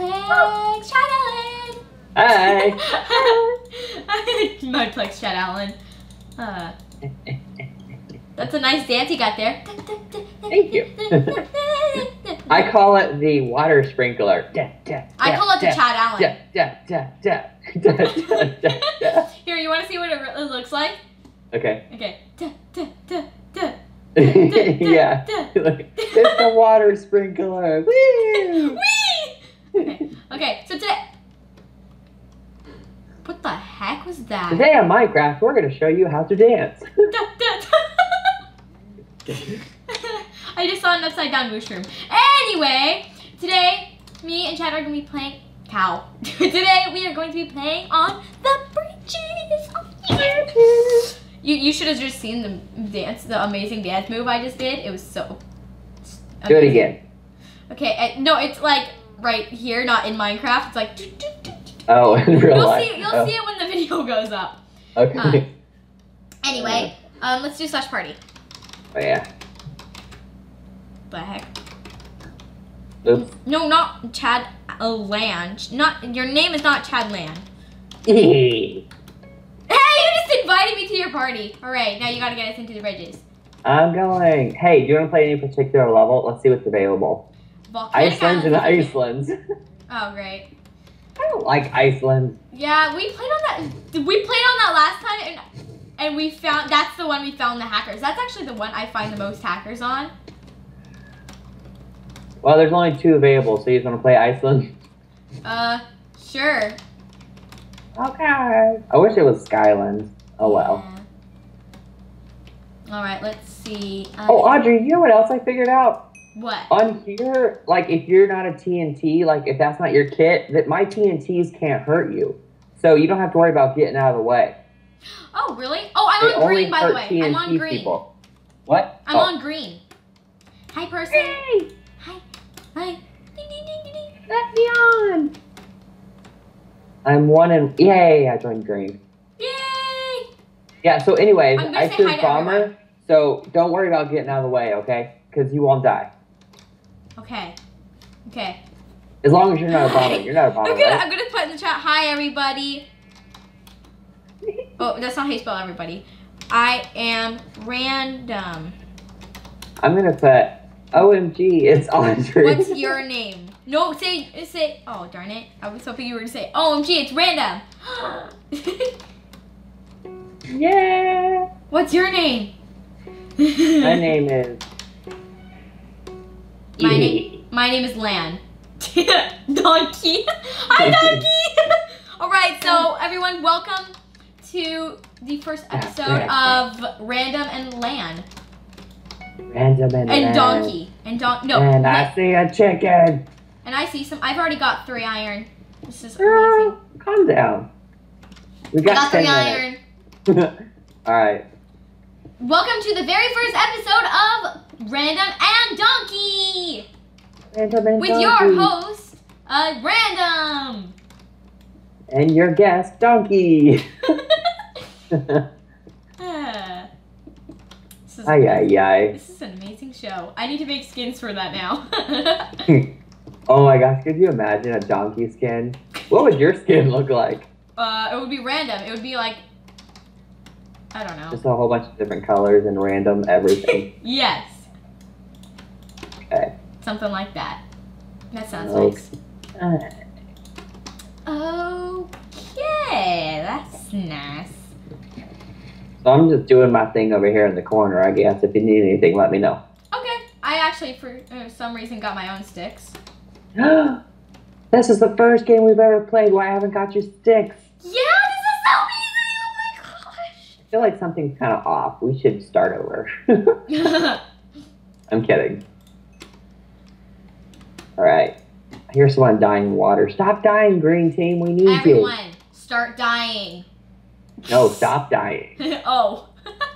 Mineplex Chad Alan. Hi. Mineplex Chad Alan. Uh, that's a nice dance you got there. Thank you. I call it the water sprinkler. Da, da, I call it the da, Chad Alan. Da, da, da, da, da, da, da, da. Here, you want to see what it really looks like? Okay. Okay. Da, da, da, da, yeah. it's the water sprinkler. Whee! Okay. okay, so today. What the heck was that? Today on Minecraft, we're going to show you how to dance. Da, da, da. I just saw an upside down mushroom. Anyway, today, me and Chad are going to be playing cow. today, we are going to be playing on the bridges. Oh. You, you should have just seen the dance, the amazing dance move I just did. It was so. Do it again. Okay, uh, no, it's like right here, not in Minecraft. It's like. doo, doo, doo. Oh, in real You'll life. see, you'll oh, see it when the video goes up. Okay. Anyway, um, let's do slash party. oh, yeah. The heck? Oops. No, not Chad uh, Land. Not your name is not Chad Land. Hey, you just invited me to your party. All right, now you gotta get us into the bridges. I'm going. Hey, do you want to play any particular level? Let's see what's available. Volcanic Iceland's and Island. Iceland's. Oh, great. I don't like Iceland. Yeah, we played on that. We played on that last time, and and we found that's the one we found the hackers. That's actually the one I find the most hackers on. Well, there's only two available, so you just want to play Iceland? Uh, sure. Okay. I wish it was Skyland. Oh well. Yeah. All right, let's see. Um, Oh, Audrey, you know what else I figured out? What? On here, like if you're not a TNT, like if that's not your kit, that my TNTs can't hurt you. So you don't have to worry about getting out of the way. Oh, really? Oh, I'm on green, by the way. TNT I'm on green. people. What? I'm Oh. on green. Hi, person. Hey, Hi. Hi. Ding, ding, ding, ding, let me on. I'm one and yay! I joined green. Yay! Yeah. So, anyways, I chose bomber. everyone. So don't worry about getting out of the way, okay? Because you won't die Okay. Okay. as long as you're not a bomber. You're not a bomber, I'm gonna, right? I'm gonna put in the chat. Hi, everybody. Oh, that's not how you spell everybody. I am random. I'm gonna put OMG. It's Audrey. What's your name? No, say say. Oh darn it! I was hoping you were gonna say, "OMG, it's random." yeah. What's your name? My name is. My name- My name is Lan. Donkey. Hi, Donkey. All right, so everyone, welcome to the first episode of Random and Lan Random and and. Donkey and Don. No, And I see a chicken. and I see some. I've already got three iron. This is Girl, amazing. calm down. We got, got three 10 iron. All right. Welcome to the very first episode of Random and Donkey Random and with your host, uh, Random. And your guest, Donkey. Ah. This is, ay, ay, ay. this is an amazing show. I need to make skins for that now. Oh my gosh, could you imagine a donkey skin? What would your skin look like? uh, it would be random. It would be like, I don't know. Just a whole bunch of different colors and random everything. Yes, Okay. Something like that. That sounds Okay. nice. Okay, that's nice. So I'm just doing my thing over here in the corner, I guess. If you need anything, let me know. Okay, I actually for uh, some reason got my own sticks. this is the first game we've ever played where I haven't got your sticks. Yeah, this is so easy. Oh my gosh. I feel like something's kind of off. We should start over. I'm kidding. All right. Here's someone dying in water. Stop dying, green team. We need Everyone, start dying. you. No, stop dying. oh.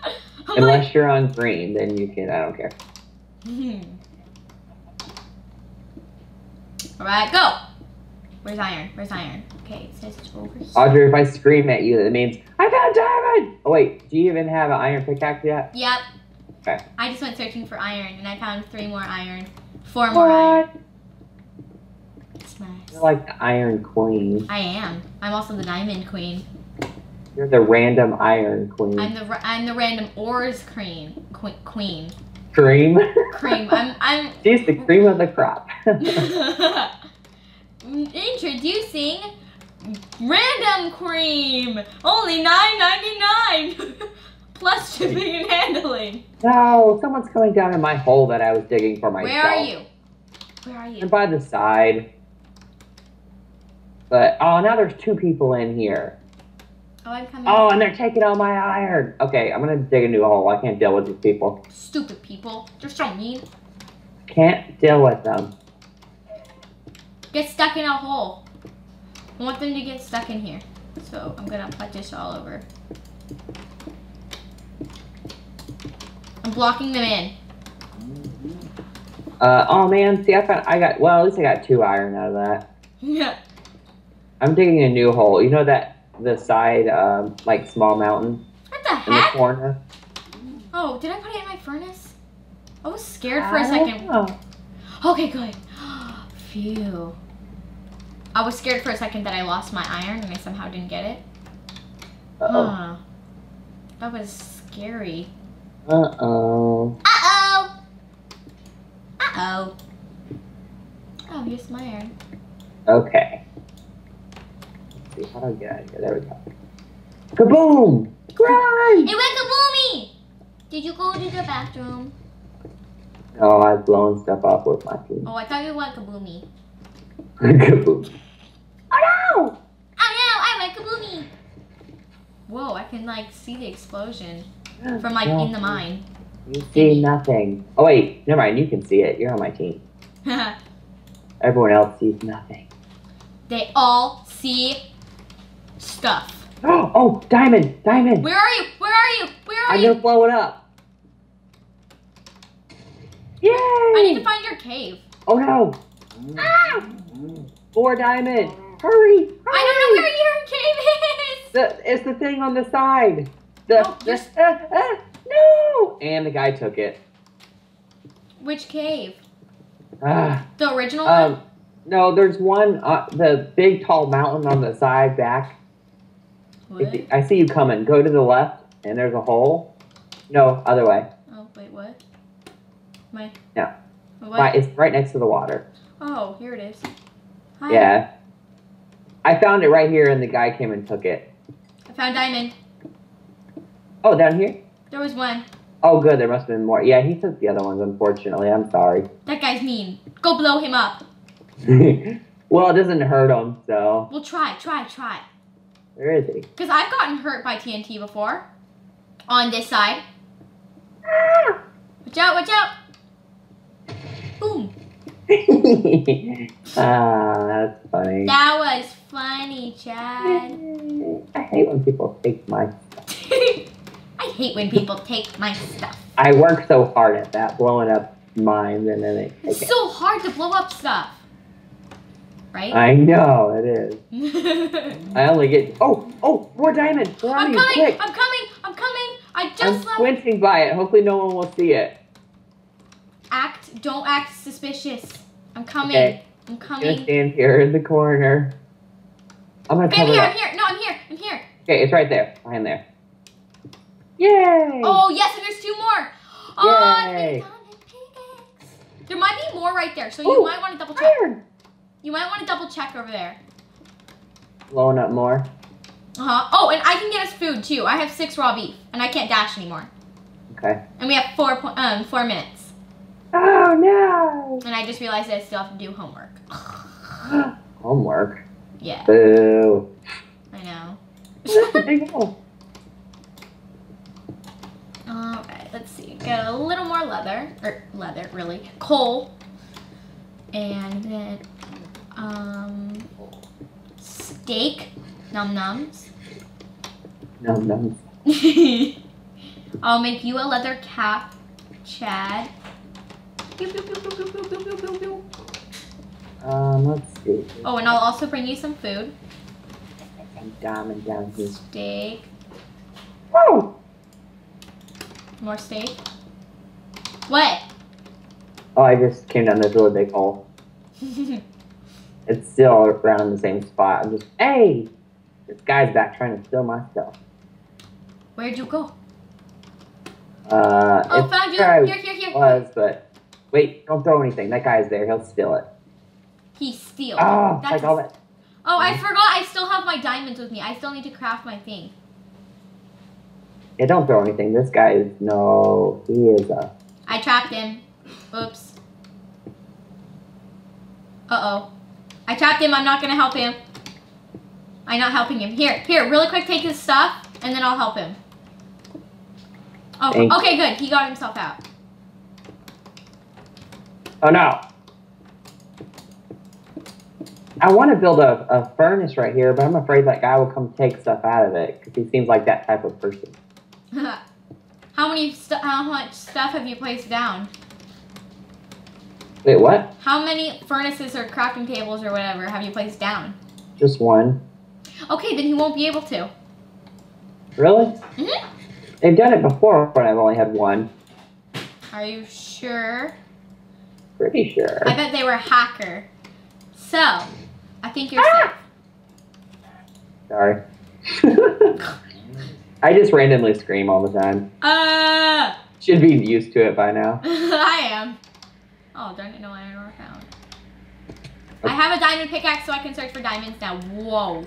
Unless you're on green, then you can. I don't care. like, All right, go. Where's iron? Where's iron? Okay, it says it's over here. Audrey, if I scream at you, that means I found diamond. Oh wait, do you even have an iron pickaxe yet? Yep. Okay. I just went searching for iron and I found three more iron. Four more iron. What? Nice. You're like the Iron Queen. I am. I'm also the diamond queen. You're the random Iron Queen. I'm the I'm the random ores queen. Queen. Queen. Cream. Cream. I'm I'm She's the cream of the crop. Introducing Random Cream! Only $9.99! Plus shipping and handling. no, someone's coming down in my hole that I was digging for myself. Where are you? Where are I'm by the side. But oh, now there's two people in here. Oh, I'm coming. Oh, and they're taking all my iron. Okay, I'm gonna dig a new hole. I can't deal with these people. Stupid people. They're so mean. Can't deal with them. Get stuck in a hole. I want them to get stuck in here. So I'm gonna put this all over. I'm blocking them in. Uh, oh man, see, I found I got well. At least I got two iron out of that. Yeah. I'm digging a new hole. You know that the side, um, like small mountain What the in the heck? corner. Oh, did I put it in my furnace? I was scared for a I second. don't know. Okay, good. Phew. I was scared for a second that I lost my iron and I somehow didn't get it. Uh-oh. Huh. That was scary. Uh-oh. Uh-oh! Uh-oh. Oh, here's my iron. Okay. See, how do I get out of here? There we go. Kaboom! Grind! It went kaboomy! Did you go to the bathroom? Oh, I've blown stuff up with my team. Oh, I thought you went kaboomy. Kaboom. Oh no! Oh no, I went kaboomy! Whoa, I can like see the explosion from like in the mine. You see nothing. Oh wait, never mind. You can see it. You're on my team. Everyone else sees nothing. they all see stuff. Oh, oh, diamond, diamond! Where are you? Where are you? Where are I'm you? gonna blow it up. Yay! I need to find your cave. Oh no! Ah! Four diamond! Hurry! I don't know where your cave is. The, it's the thing on the side. The, Oh, the ah, ah, no! And the guy took it. Which cave? Ah, The original one? um, no, there's one. Uh, the big tall mountain on the side back. What? I see you coming. Go to the left, and there's a hole. No, other way. Oh wait, what? My. No. What? Right, it's right next to the water. Oh, here it is. Hi. Yeah. I found it right here, and the guy came and took it. I found diamond. Oh, down here? There was one. Oh, good. There must have been more. Yeah, he took the other ones, unfortunately. I'm sorry. That guy's mean. Go blow him up. well, it doesn't hurt him, so. We'll try, try, try. Where is he? Because I've gotten hurt by TNT before. On this side. Watch out, watch out. Boom. ah, that's funny. That was funny, Chad. I hate when people take my. I hate when people take my stuff. I work so hard at that, blowing up mines, and then they It's it. so hard to blow up stuff. Right? I know it is. I only get. Oh, oh, more diamond. Where are I'm coming! Quick! I'm coming! I'm coming! I just I'm left. squinting by it. Hopefully, no one will see it. Act, don't act suspicious. I'm coming. Okay. I'm coming. I'm gonna stand here in the corner. I'm gonna cover here, it I'm here. No, I'm here. I'm here. Okay, it's right there, behind there. Yay! Oh, yes, and there's two more. Oh, Yay. There might be more right there, so you Ooh, might want to double check. Iron! You might want to double check over there. Blowing up more. Uh huh. Oh, and I can get us food too. I have six raw beef, and I can't dash anymore. Okay. And we have four um four minutes. Oh no! And I just realized I still have to do homework. Homework. yeah, Boo. I know. That's a big hole. Alright, let's see. Get a little more leather. Or leather, really. Coal. And then um, steak, num nums. Num nums. I'll make you a leather cap, Chad. Um, let's see. Oh, and I'll also bring you some food. And down and down here. Steak. Whoa! More steak. What? Oh, I just came down the really big hole it's still around in the same spot. I'm just, hey, this guy's back trying to steal my stuff. Where'd you go? Uh, Oh, found you. Here, here, here. was, but wait, don't throw anything. That guy's there. He'll steal it. He steals. Oh, That's like all that. Oh, I forgot. I still have my diamonds with me. I still need to craft my thing. Yeah, don't throw anything. This guy is no. He is a. I trapped him. Oops. Uh oh. I trapped him. I'm not gonna help him. I'm not helping him. Here, here, really quick, take his stuff, and then I'll help him. Oh, okay, good. He got himself out. Oh no. I want to build a, a furnace right here, but I'm afraid that guy will come take stuff out of it because he seems like that type of person. how many? How much stuff have you placed down? Wait, what? How many furnaces or crafting tables or whatever have you placed down? Just one? Okay, then he won't be able to. Really? Mhm. They've done it before when I've only had one. Are you sure? Pretty sure. I bet they were a hacker. So, I think you're Ah! Sorry. I just randomly scream all the time. safe. Uh, Should be used to it by now. I am. Oh, darn it, no iron ore found. I have a diamond pickaxe so I can search for diamonds now. Whoa.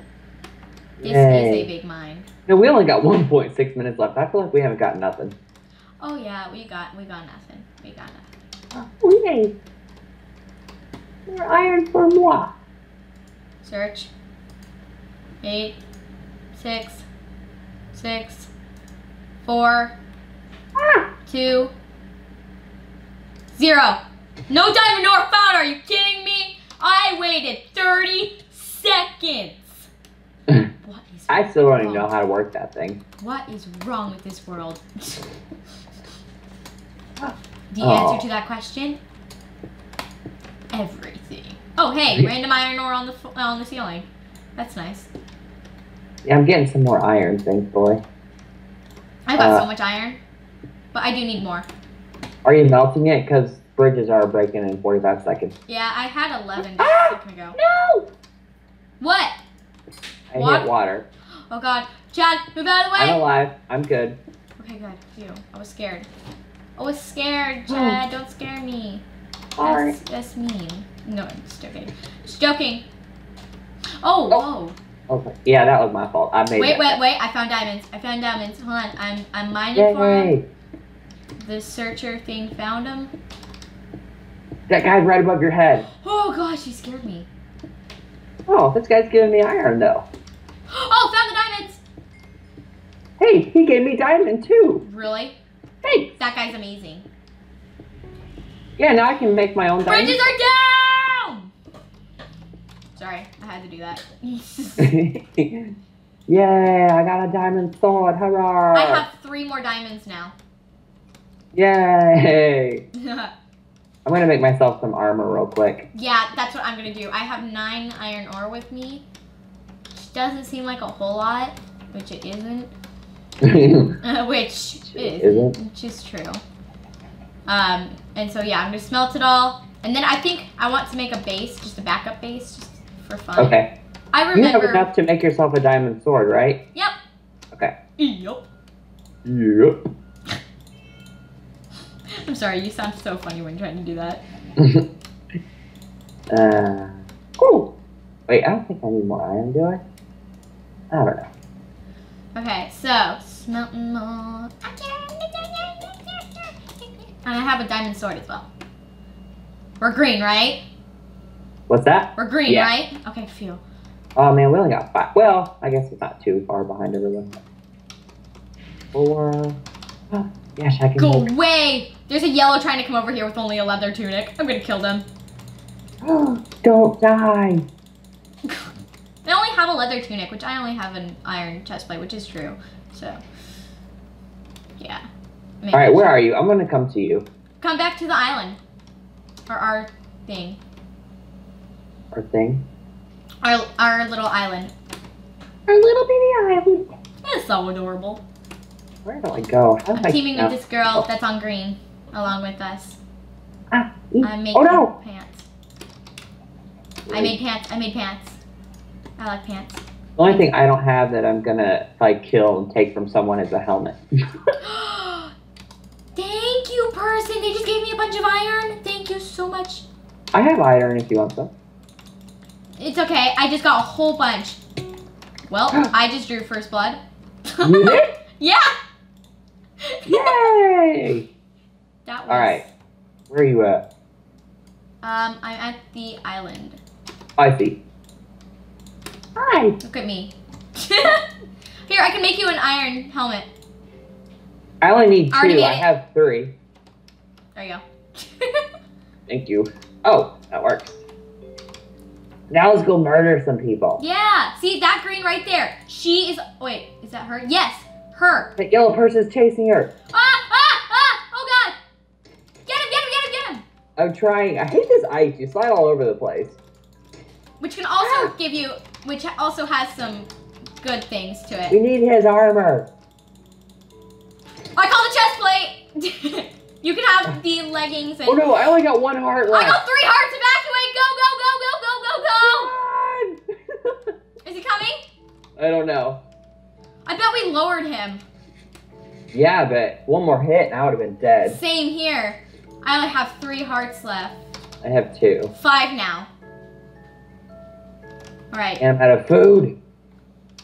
This is a big mine. No, we only got 1.6 minutes left. I feel like we haven't got nothing. Oh yeah, we got we got nothing. We got nothing. Oh, yay. More iron for moi. Search. Eight, six, six, four, Ah! two, zero. No diamond ore found. Are you kidding me? I waited 30 seconds. What is I still don't even know how to work that thing. What is wrong with this world? the Oh. answer to that question? Everything. Oh, hey, random iron ore on the on the ceiling. That's nice. Yeah, I'm getting some more iron, thankfully. I've got Uh, so much iron, but I do need more. Are you melting it? Because bridges are breaking in 45 seconds. Yeah, I had 11 just Ah! a second ago. No! What? I What? hit water. Oh God, Chad, move out of the way! I'm alive. I'm good. Okay, good. Phew. I was scared. I was scared, Oh. Chad. Don't scare me. Sorry. That's, that's mean. No, I'm just joking. Just joking. Oh, Oh. whoa. Okay. Yeah, that was my fault. I made Wait, that. wait, wait! I found diamonds. I found diamonds. Hold on, I'm I'm mining for them. The searcher thing found them. That guy's right above your head. Oh gosh, he scared me. Oh, this guy's giving me iron, though. Oh, found the diamonds. Hey, he gave me diamond, too. Really? Hey! That guy's amazing. Yeah, now I can make my own diamond. Bridges are down. Sorry, I had to do that. Yay, I got a diamond sword. Hurrah! I have three more diamonds now. Yay! I'm gonna make myself some armor real quick. yeah, that's what I'm gonna do. I have nine iron ore with me. Which doesn't seem like a whole lot, which it isn't. which is, Isn't? which is true. Um, and so yeah, I'm gonna smelt it all, and then I think I want to make a base, just a backup base, just for fun. Okay. I You have enough to make yourself a diamond sword, right? Yep. Okay. Yep. Yep. I'm sorry, you sound so funny when trying to do that. uh, cool. Wait, I don't think I need more iron, do I? I don't know. Okay, so smelting more. And I have a diamond sword as well. We're green, right? What's that? We're green, Yeah. right? Okay, phew. Oh man, we only got five. Well, I guess it's not too far behind everyone. Four. Oh, yes, I can. Go make- away! There's a yellow trying to come over here with only a leather tunic. I'm gonna kill them. Don't die. They only have a leather tunic, which I only have an iron chestplate, which is true. So, yeah. Maybe All right, where are you? I'm gonna come to you. Come back to the island. Or our thing. Our thing. Our, our little island. Our little baby island. It's so adorable. Where do I go? Do I'm I teaming with this girl that's on green along with us. Ah. I'm making oh no! pants. I made pants. I made pants. I like pants. The only thing I don't have that I'm gonna like kill and take from someone is a helmet. Thank you, person. They just gave me a bunch of iron. Thank you so much. I have iron if you want some. It's okay. I just got a whole bunch. Well, I just drew first blood. You did? yeah. Yay! That was. All right. Where are you at? Um, I'm at the island. I see. Hi. Look at me. Here, I can make you an iron helmet. I only need two. I have three. There you go. Thank you. Oh, that works. Now let's go murder some people. yeah. See that green right there? She is. Wait, is that her? Yes, her. That yellow person's chasing her. Ah! Ah! Ah! Oh God! Get him! Get him! Get him! Get him! I'm trying. I hate this ice. You slide all over the place. Which can also ah! give you, which also has some good things to it. We need his armor. I call the chest plate. you can have the leggings and. Oh no, I only got one heart left. I got three hearts. Evacuate! Go! Go! Go! Go! Go! Go! Go! Is he coming? I don't know. I bet we lowered him. Yeah, but one more hit and I would have been dead. Same here. I only have three hearts left. I have two. Five now. All right. And I'm out of food.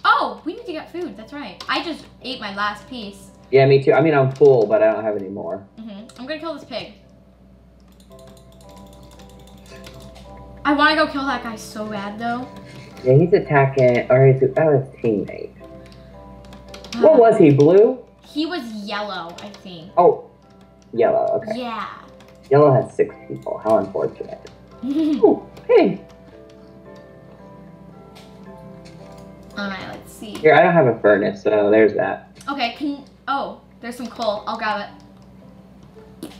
Oh, we need to get food. That's right. I just ate my last piece. Yeah, me too. I mean, I'm full, but I don't have any more. Mm hmm I'm gonna kill this pig. I want to go kill that guy so bad though. Yeah, he's attacking, or he's oh, his teammate. What was he? Blue? He was yellow, I think. Oh, yellow. Okay. Yeah. Yellow has six people. How unfortunate. All Oh, hey. right. Let's see. Here, I don't have a furnace, so there's that. Okay. Can oh, there's some coal. I'll grab it.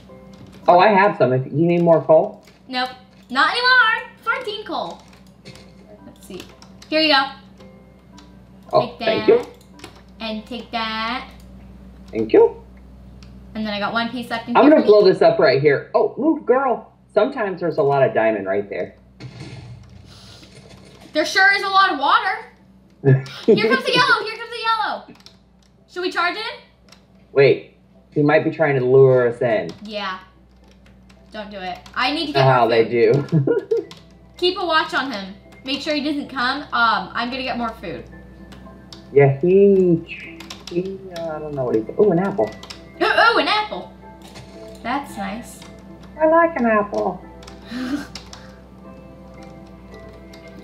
Oh, I have some. If you need more coal. Nope. Not anymore. 14 coal. Let's see. Here you go. Oh, take that. thank you. And take that. Thank you. And then I got one piece left in I'm gonna blow this up right here. Oh, move, girl. Sometimes there's a lot of diamond right there. There sure is a lot of water. Here comes the yellow. Here comes the yellow. Should we charge it? Wait, he might be trying to lure us in. Yeah. Don't do it. I need to get how they do. Keep a watch on him. Make sure he doesn't come. Um, I'm gonna get more food. yeah, he. he uh, I don't know what he's. Oh, an apple. Oh, oh, an apple. That's nice. I like an apple.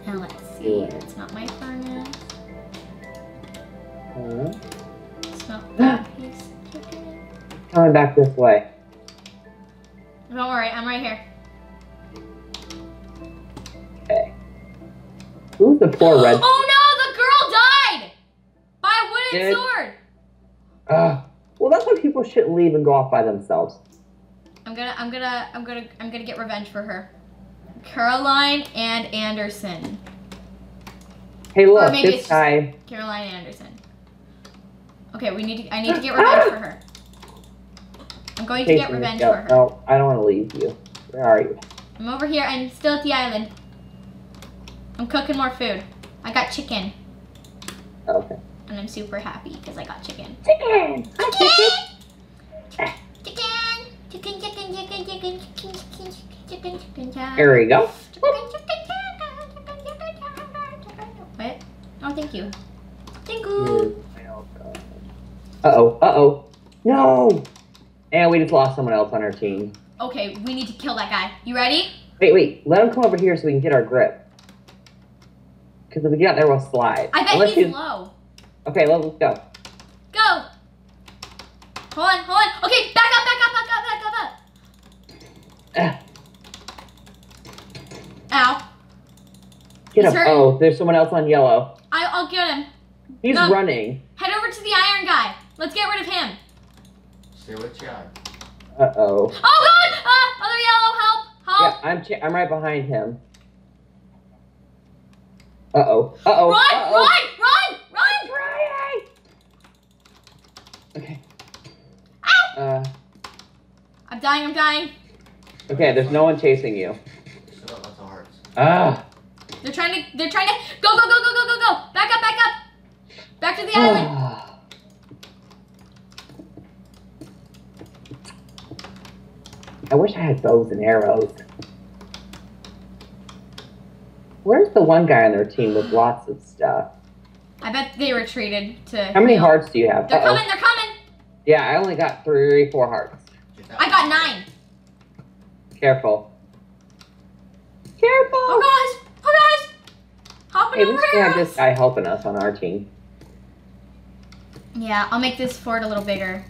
Now let's see. It's not my furnace. Uh, It's not that piece chicken. coming back this way. Don't worry, I'm right here. Okay. Who's the poor red? Oh no, the girl died by a wooden Did- sword. Ugh. Well, that's why people shouldn't leave and go off by themselves. I'm gonna, I'm gonna, I'm gonna, I'm gonna get revenge for her. Caroline and Anderson. Hey, look, maybe this guy. Caroline Anderson. Okay, we need to. I need to get revenge for her. I'm going to get revenge for her. No, I don't want to leave you. Where are you? I'm over here. I'm still at the island. I'm cooking more food. I got chicken, Okay. And I'm super happy because I got chicken. Chicken. Chicken! Chicken! Chicken, chicken, chicken, chicken, chicken, chicken, chicken, chicken, chicken. Here we go. Chicken, chicken, chicken, chicken, chicken, chicken, chicken. What? Oh, thank you. Thank you. Uh oh. Uh oh. No. And we just lost someone else on our team. Okay, we need to kill that guy. You ready? Wait, wait. Let him come over here so we can get our grip. Because if we get out there, we'll slide. I bet Unless he's you- low. Okay, let's go. Go! Hold on, hold on. Okay, back up, back up, back up, back up, up. Ah, Ow. Get He's him. hurting. Oh, there's someone else on yellow. I, I'll get him. He's No. running. Head over to the iron guy. Let's get rid of him. Say what you got. Uh oh. Oh god! Ah, other yellow, help! Yeah, Help! I'm ch- I'm right behind him. Uh oh. Uh oh. run, uh-oh. run, run, run! Trying. Okay. Ow! Uh. I'm dying, I'm dying. Okay. There's no one chasing you. Still got lots of hearts. Ah. trying to. They're trying to. Go go go go go go go. Back up back up. Back to the island. I wish I had bows and arrows. Where's the one guy on their team with lots of stuff? I bet they retreated to. How many hearts do you have? They're Uh-oh. coming. They're coming. Yeah, I only got three, four hearts. I got nine. Careful. Careful! Oh gosh. Oh gosh. Hopping Hey, at over least we have this guy helping us on our team. Yeah, I'll make this fort a little bigger.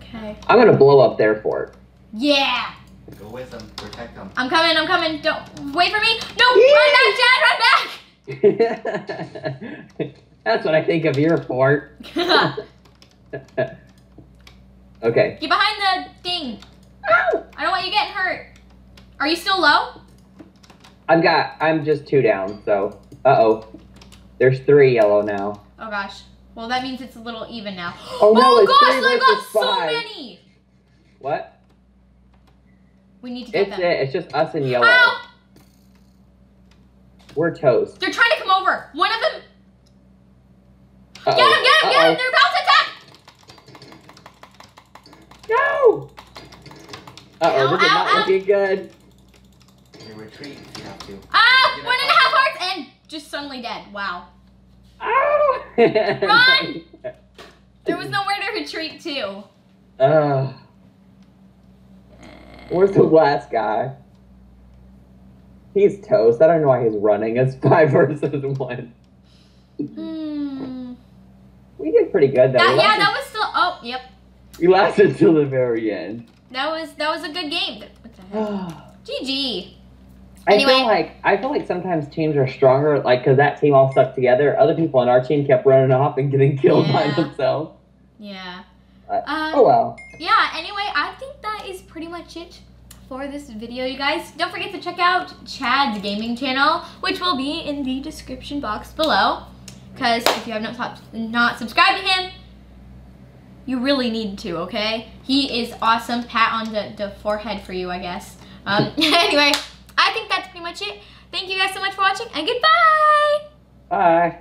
Okay. I'm gonna blow up their fort. Yeah. Go with them. Protect them. I'm coming. I'm coming. Don't wait for me. No. Run back, Dad! Run back, That's what I think of your fort. Dad. Run back. Okay. Get behind the thing. Ow! I don't want you getting hurt. Are you still low? I've got. I'm just two down. So. Uh oh. There's three yellow now. Oh gosh. Well, that means it's a little even now. Oh, no, it's gosh, I got so many. What? We need to get It's them. it. It's just us and yellow. Ow! We're toast. They're trying to come over. One of them. Uh-oh. Get him! Get him! Get Uh-oh. him! They're about to attack. No! Uh oh, Ow, this is ow, not ow. looking good. You retreat if you have to. Ah! Get One up. and a half hearts and just suddenly dead. Wow. Ow! Run! There was nowhere to retreat to. Uh, where's the last guy? He's toast. I don't know why he's running. It's five versus one. Hmm. We did pretty good though. That, yeah, that was still. Oh, yep. we lasted till the very end. That was that was a good game. What the heck? I GG. feel Anyway. like I feel like sometimes teams are stronger, like because that team all stuck together. Other people on our team kept running off and getting killed by themselves. Yeah. Uh, Um, Oh well. yeah, anyway, I think that is pretty much it for this video, you guys. Don't forget to check out Chad's gaming channel, which will be in the description box below. Because if you have not, not subscribed to him, you really need to, okay? He is awesome. Pat on the, the forehead for you, I guess. Um, anyway, I think that's pretty much it. Thank you guys so much for watching, and goodbye! Bye.